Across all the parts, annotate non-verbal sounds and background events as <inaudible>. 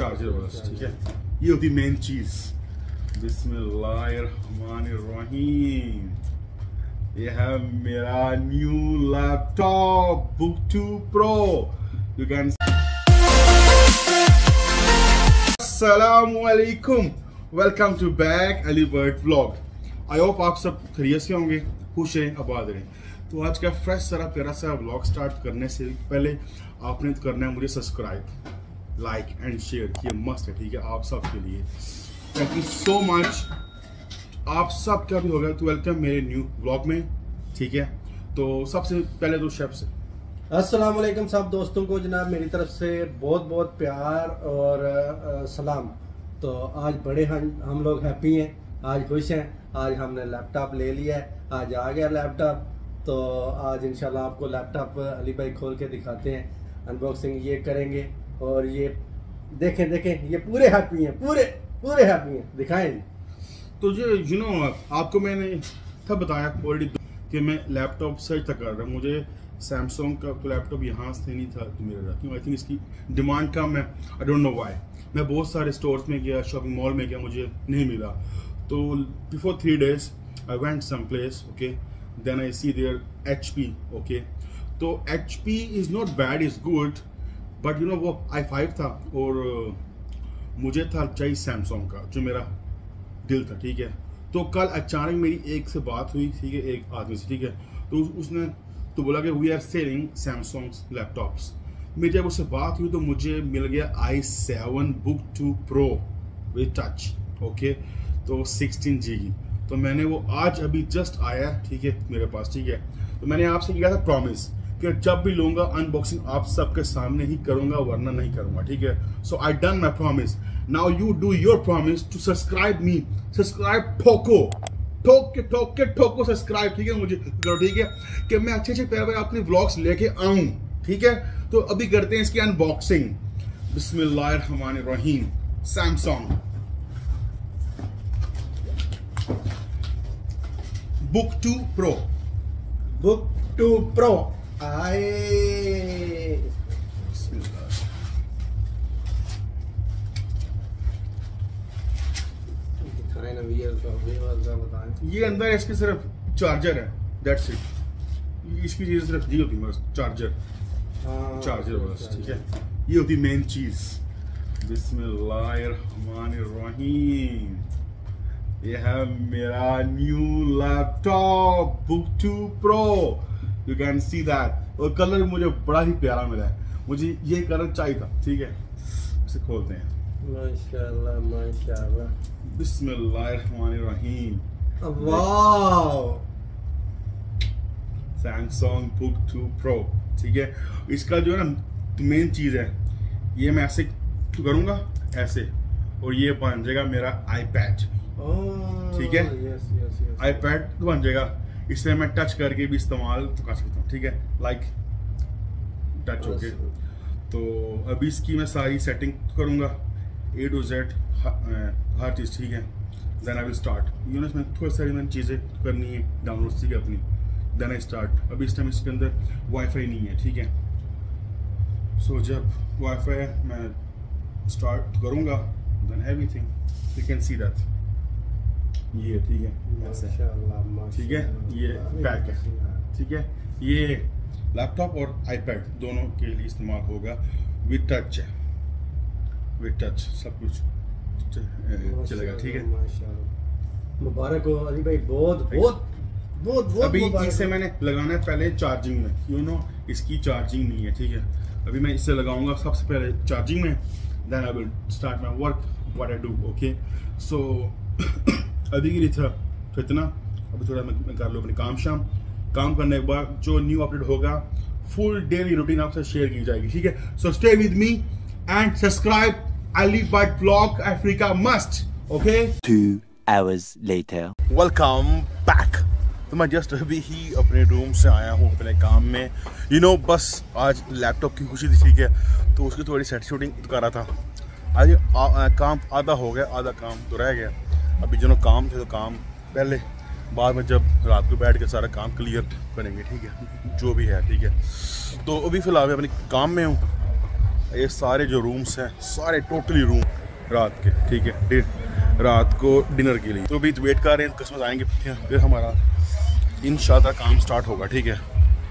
Charger बस ठीक है ये होती मेन चीज़ बिस्मिल्लाहिर्रहमानिर्रहीम ये है मेरा new laptop book two pro you can असलाकुम welcome to back Ali bird vlog I hope आप सब खरीत से होंगे, खुश रहें आबाद रहें। तो आज का फ्रेश सारा प्यारा सा ब्लॉग स्टार्ट करने से पहले आपने करना है मुझे सब्सक्राइब लाइक एंड शेयर ये मस्त है ठीक है? आप सब के लिए। थैंक यू सो मच आप सब क्या भी होगा तो वेलकम मेरे न्यू व्लॉग में ठीक है? तो सबसे पहले तो शेफ से। अस्सलाम वालेकुम सब दोस्तों को जनाब मेरी तरफ़ से बहुत बहुत प्यार और अ, सलाम। तो आज बड़े हम हम लोग हैप्पी हैं। आज खुश हैं। आज हमने लैपटॉप ले लिया है। आज आ गया लैपटॉप तो आज इंशाल्लाह आपको लैपटॉप अली भाई खोल के दिखाते हैं। अनबॉक्सिंग ये करेंगे। और ये देखें देखें, ये पूरे हैप्पी हैं, पूरे पूरे हैप्पी हैं। दिखाएँ तो जो यू नो आपको मैंने था बताया ऑलरेडी कि मैं लैपटॉप सर्च तक कर रहा हूँ। मुझे सैमसंग का लैपटॉप यहाँ से नहीं था तो मेरा क्यों आई थिंक इसकी डिमांड कम है। आई डोंट नो वाई मैं बहुत सारे स्टोर्स में गया शॉपिंग मॉल में गया, मुझे नहीं मिला। तो before three days I went some place okay then I see there H P okay तो H P is not bad is good but you know वो आई फाइव था और uh, मुझे था चाहिए सैमसंग का जो मेरा दिल था ठीक है? तो कल अचानक मेरी एक से बात हुई ठीक है? एक आदमी से ठीक है? तो उस- उसने तो बोला कि we are selling Samsung laptops मेरी जब उससे बात हुई तो मुझे मिल गया I seven book two pro with touch okay तो सिक्सटीन जी की तो मैंने वो आज अभी जस्ट आया ठीक है? मेरे पास ठीक है? तो मैंने आपसे किया था प्रॉमिस कि जब भी लूँगा अनबॉक्सिंग आप सबके सामने ही करूँगा, वरना नहीं करूँगा, ठीक है? So I done my promise now you do your promise to subscribe me subscribe ठोको ठोक के ठोक के ठोको सब्सक्राइब ठीक है मुझे? करो ठीक है कि मैं अच्छे अच्छे प्यारे अपने ब्लॉग्स लेके आऊँ, ठीक है? तो अभी करते हैं इसकी अनबॉक्सिंग बिस्मिल्लाहिर्रहमानिर्रहीम. Samsung book two pro book two pro आए। ये अंदर इसके सिर्फ़ चार्जर है। दैट्स इट इसकी चीज़ सिर्फ़ ये होती बस चार्जर हाँ, चार्जर बस ठीक है। ये होती मेन चीज़। बिस्मिल्लाहिर्रहमानिर्रहीम। ये है मेरा new laptop book two pro you can see that और कलर मुझे बड़ा ही प्यारा मिला है। मुझे ये कलर चाहिए था ठीक है? इसे खोलते हैं। माशाल्लाह माशाल्लाह। बिस्मिल्लाहिर्रहमानिर्रहीम। Wow! Samsung book two pro ठीक है? इसका जो है ना मेन चीज़ है ये मैं ऐसे करूँगा ऐसे। और ये बन जाएगा मेरा आई आईपैड ठीक है? यस यस आईपैड बन जाएगा। इससे मैं टच करके भी इस्तेमाल तो कर सकता हूँ ठीक है? लाइक टच होके तो अभी इसकी मैं सारी सेटिंग करूँगा ए टू जेड हर चीज़ ठीक है? Then I will start you know इसमें थोड़ी सारी मैंने चीज़ें करनी है डाउनलोड है अपनी। देन आई स्टार्ट अभी इस टाइम इसके अंदर वाईफाई नहीं है ठीक है? सो so, जब वाईफाई मैं स्टार्ट करूँगा then everything you can see that ये ठीक है? ऐसे ठीक है? ये पैक है। ठीक है? ये लैपटॉप और आईपैड दोनों के लिए इस्तेमाल होगा। विद टच है। विद टच सब कुछ चलेगा ठीक है? मुबारक हो अली भाई बहुत बहुत बहुत बहुत अभी इसे मैंने लगाना है पहले चार्जिंग में। यू नो इसकी चार्जिंग नहीं है ठीक है? अभी मैं इसे लगाऊँगा सबसे पहले चार्जिंग में then I will start my work what I do okay so अभी के लिए था तो इतना। अभी थोड़ा मैं, मैं कर लूँ अपने काम शाम। काम करने के बाद जो न्यू अपडेट होगा फुल डेली रूटीन आपसे शेयर की जाएगी ठीक है? So stay with me and subscribe Ali bird vlog Africa must okay Two hours later. Welcome back तो मैं जस्ट अभी ही अपने रूम से आया हूँ अपने काम में। यू you नो know, बस आज लैपटॉप की खुशी थी ठीक है? तो उसकी थोड़ी सेट शूटिंग कर रहा था। आज आ, आ, काम आधा हो गया आधा काम तो रह गया। अभी जो काम थे तो काम पहले बाद में जब रात को बैठ के सारा काम क्लियर करेंगे ठीक है? जो भी है ठीक है? तो अभी फ़िलहाल मैं अपने काम में हूँ। ये सारे जो रूम्स हैं सारे टोटली रूम रात के ठीक है? रात को डिनर के लिए। तो अभी वेट कर रहे हैं कस्टमर आएँगे फिर हमारा इन काम स्टार्ट होगा ठीक है?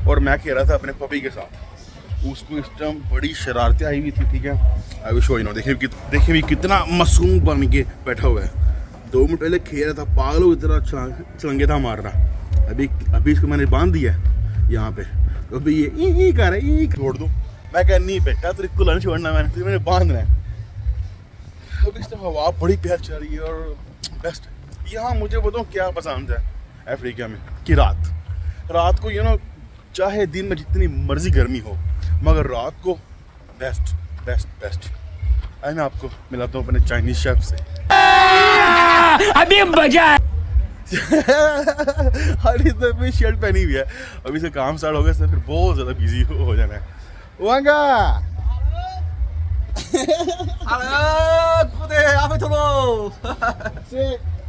और मैं कह रहा था अपने पपी के साथ उसको इस टाइम बड़ी शरारतें आई हुई थी ठीक है? आई विश नो देखिए कि, देखिए भी कितना मासूम बन के बैठा हुआ है। दो मिनट पहले खेल रहा था, पागल छलांग छलंगे था मार रहा। अभी अभी इसको मैंने बाँध दिया है, यहाँ पे। तो अभी ये, ई कर रहा है, ई छोड़ दूँ? मैं कह, नहीं बेटा, तेरे को लंच छोड़ना मैंने, तुझे मैंने बांधना है। अभी इस हवा बड़ी प्यार चल रही है और बेस्ट यहाँ मुझे बताऊँ क्या पसंद है? अफ्रीका में, कि रात। रात को यू नो चाहे दिन में जितनी मर्ज़ी गर्मी हो, मगर रात को बेस्ट बेस्ट बेस्ट आई मैं आपको मिलाता हूँ अपने चाइनीज़ शेफ से। अभी मज़ा <laughs> हर इसने अपनी शर्ट पहनी हुई है। अभी से काम स्टार्ट हो गया फिर बहुत ज़्यादा बिज़ी हो, हो जाना है। Vanga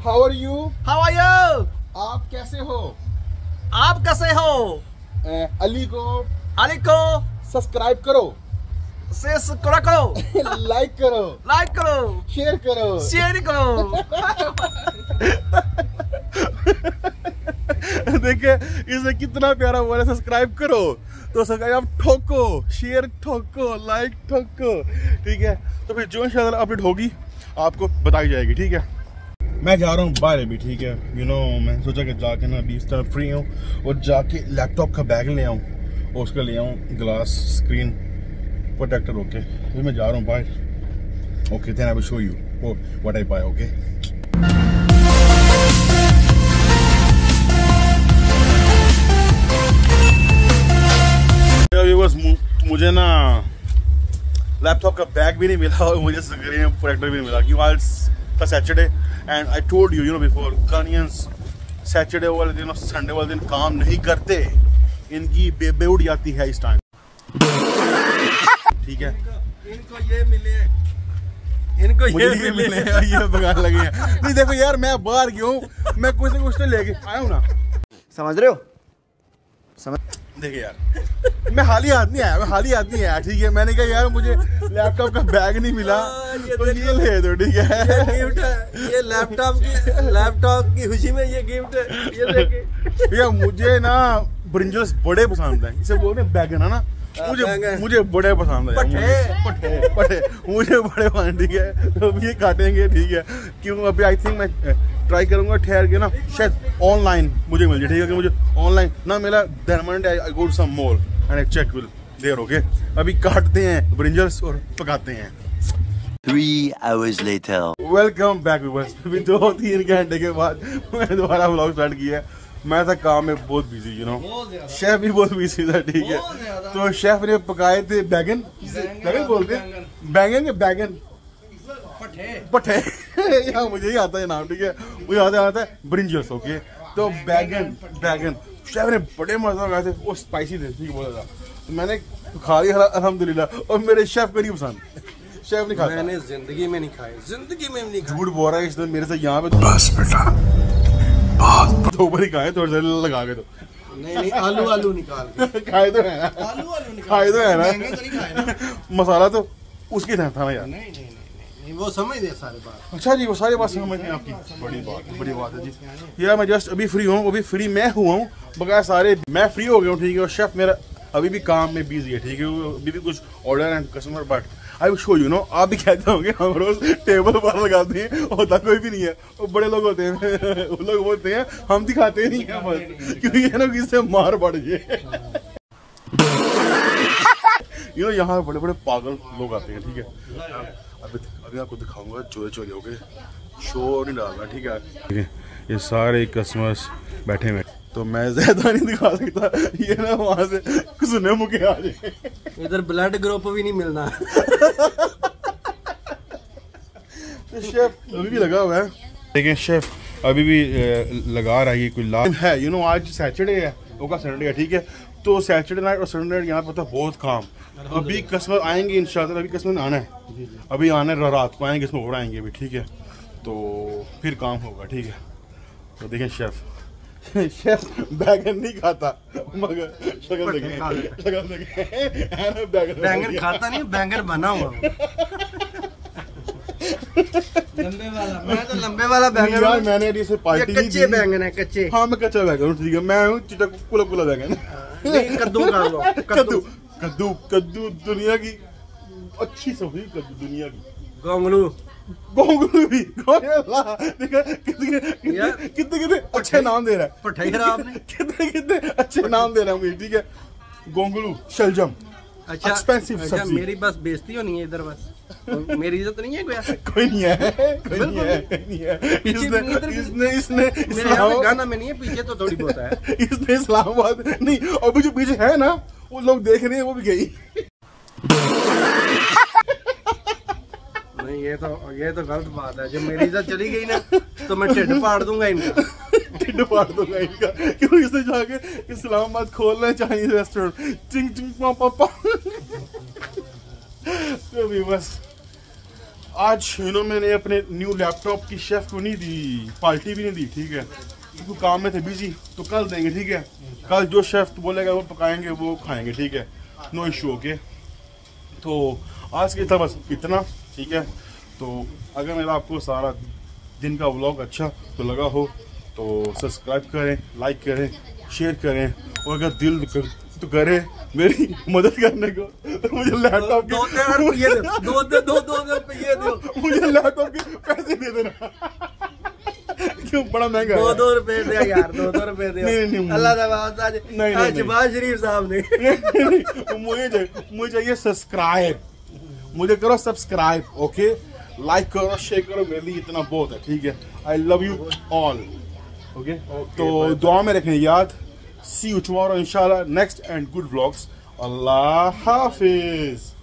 how are you How are you? आप कैसे हो? आप कैसे हो? अली को अली को सब्सक्राइब करो। शेष करो <laughs> करो। लाइक करो। लाइक करो। शेयर करो। शेयर <laughs> करो। देखिए इसे कितना प्यारा बोला सब्सक्राइब करो। तो सब्सक्राइब आप ठोको शेयर ठोको लाइक ठोको। ठीक है? तो फिर जो इंशाल्लाह अपडेट होगी आपको बताई जाएगी ठीक है? मैं जा रहा हूँ बाहर अभी ठीक है? यू नो मैं सोचा कि जाके ना अभी इस तरह फ्री हूँ और जाके लैपटॉप का बैग ले आऊँ और उसका ले आऊँ ग्लास स्क्रीन प्रोटेक्टर ओके फिर मैं जा रहा हूँ बाहर okay then I will show you what I buy okay viewers मुझे ना लैपटॉप का बैग भी नहीं मिला और मुझे स्क्रीन प्रोटेक्टर भी नहीं मिला। क्योंकि आज था Saturday and I told you you know before कानियंस Saturday वाले दिन और संडे वाले दिन काम नहीं करते। इनकी बेबे उड़ जाती है इस टाइम ठीक है। इनको ये मिले इनको ये मिले हैं। और ये बगान लगे हैं। नहीं देखो यार मैं बाहर गया हूँ? मैं कुछ ना कुछ तो लेके आया हूँ ना। समझ रहे हो? देखिए यार मैं हाल ही आदमी आया मैं हाल ही आदमी आया ठीक है? मैंने कहा यार मुझे लैपटॉप का बैग नहीं मिला हाँ, ये तो ये ले दो ठीक है? गिफ्ट है ये लैपटॉप की लैपटॉप की खुशी में ये गिफ्ट है ये देखिए भैया मुझे ना ब्रिंजल्स बड़े पसंद है इसे बोलते हैं बैगन है ना मुझे मुझे बड़े पसंद है। मुझे- पठे पठे मुझे बड़े पसंद ठीक है? तो ये काटेंगे ठीक है? क्यों? अभी आई थिंक मैं ट्राई करूँगा ठहर के ना शायद ऑनलाइन मुझे मिल जाए ठीक है? कि मुझे ऑनलाइन ना मिला then Monday I go some mall and I check will there okay अभी काटते हैं ब्रिंजल्स और पकाते हैं। Three hours later. Welcome back viewers अभी दो तीन घंटे के बाद मैंने दोबारा व्लॉग स्टार्ट किया है। मैं था काम में बहुत बिज़ी यू नो शेफ भी बहुत बिज़ी था ठीक है? तो शेफ ने पकाए थे बैगन? बैगन बोलते हैं? बैगन। के बैगन? पठे यहाँ <laughs> मुझे ही आता है नाम ठीक है? मुझे आता आता है ब्रिंजल्स ओके तो बैगन बैगन। शेफ ने बड़े मज़ा लगाए थे वो स्पाइसी थे ठीक बोला था। तो मैंने खा लिया अल्हम्दुलिल्लाह और मेरे शेफ को नहीं पसंद शेफ ने खाता मैंने ज़िंदगी में नहीं खाई ज़िंदगी में नहीं झूठ बोल रहा है इसने मेरे से यहाँ पे बस बेटा बहुत दो बार ही खाए थोड़े से लगा के तो। नहीं नहीं आलू आलू निकाल <laughs> खाए तो है ना। आलू आलू खाए तो है तो नहीं खाए ना। ना <laughs> मसाला तो उसकी था था ना यार। नहीं नहीं नहीं नहीं। वो समझ दे सारे बात। अच्छा जी, वो सारी बात समझ में आपकी बड़ी बात बड़ी बात है जी। यार, मैं जस्ट अभी फ्री हूँ, अभी फ्री मैं हुआ हूँ, बगैर सारे, मैं फ्री हो गया हूँ, ठीक है, और शेफ मेरा अभी भी काम में बिज़ी है, ठीक है अभी भी कुछ order and customer but I show you know आप भी कहते होंगे, हम रोज टेबल पर लगाते हैं, होता कोई भी नहीं है, वो बड़े लोग होते हैं, <laughs> वो लोग बोलते हैं, हम दिखाते नहीं है बस, क्योंकि ये ना किससे मार पड़ जाए यू नो यहाँ बड़े बड़े पागल लोग आते हैं, ठीक है। अभी अभी आपको दिखाऊँगा चोरी चोरी हो गए शो नहीं डालना ठीक है? ठीक है ये सारे कस्टमर्स बैठे हुए तो मैं ज़्यादा नहीं दिखा सकता ये ना वहाँ से सुने मुके आ जाए। इधर ब्लड ग्रुप भी नहीं मिलना। तो शेफ अभी भी लगा हुआ है। लेकिन शेफ अभी भी लगा रहा है कोई लाभ है यू नो आज सैटरडे है ओका संडे है ठीक है? तो सैटरडे नाइट और संडे नाइट यहाँ पे होता है बहुत काम। अभी कस्टमर आएँगे इंशाल्लाह अभी कस्टमर आना है। अभी आना है रात को आएँगे इसमें और आएँगे अभी ठीक है। तो फिर काम होगा ठीक है। तो देखें शेफ। <laughs> शेफ बैगन नहीं खाता मगर शक्ल देखें। शक्ल देखें। है ना बैगन खाता नहीं बैंगन बना हुआ। लंबे वाला मैं तो लंबे वाला बैंगन यार मैंने से ये पार्टी कच्चे बैंगन है कच्चे। हाँ मैं कच्चा बैगन हूँ ठीक है। मैं हूँ चिटा कुला कुला बैगन नहीं <laughs> कद्दू कर लो कद्दू। कद्दू। कद्दू दुनिया की अच्छी सब्ज़ी कद्दू दुनिया की। गोंगलू। गोंगलू भी कितने कितने कितने कितने अच्छे नाम दे रहा है। पठाई खराब <laughs> कितने कितने अच्छे नाम दे रहा है ठीक है? गोंगलू शलजम। अच्छा Expensive अच्छा सब्ज़ी। मेरी बस बेइज्जती होनी है इधर बस। <laughs> मेरी इज़्ज़त नहीं है कोई कोई नहीं है कोई नहीं है कोई नहीं है। इसने इसने इसने मेरे यहाँ गाना में नहीं है पीछे तो थोड़ी बहुत है। <laughs> इसने इस्लामाबाद नहीं और जो पीछे है ना वो लोग देख रहे हैं वो भी गई। नहीं ये तो ये तो गलत बात है। जब मेरी इज़्ज़त चली गई ना तो मैं ढिड फाड़ दूँगा इनका। ढिड फाड़ दूँगा इनका। क्यों इसने जाके इस्लामाबाद खोलना है चाइनीज़ रेस्टोरेंट? चिंग चिंग पा पा। तो भी बस। आज इन्होंने मैंने अपने न्यू लैपटॉप की शेफ को नहीं दी पार्टी भी नहीं दी ठीक है? क्योंकि काम में थे बिज़ी तो कल देंगे ठीक है? कल जो शेफ बोलेगा वो पकाएँगे वो खाएँगे ठीक है? नो इशू ओके तो आज के था बस इतना ठीक है? तो अगर मेरा आपको सारा दिन का व्लॉग अच्छा तो लगा हो तो सब्सक्राइब करें लाइक करें शेयर करें और अगर दिल कर, तो करे मेरी मदद करने को। तो मुझे लैपटॉप दो दो दो। दो दो दो दो रुपये दो। मुझे लैपटॉप के पैसे दे देना। क्यों? बड़ा महँगा दो दो रुपए दे यार दो दो रुपए दे। नहीं, नहीं। अल्लाह आज नहीं, आज शरीफ साहब ने। <laughs> मुझे मुझे चाहिए सब्सक्राइब मुझे करो सब्सक्राइब ओके लाइक करो शेयर करो मेरे लिए इतना बहुत है ठीक है? I love you all okay तो दुआ में रखें याद। See you tomorrow, inshallah. Next and good vlogs. Allah Hafiz.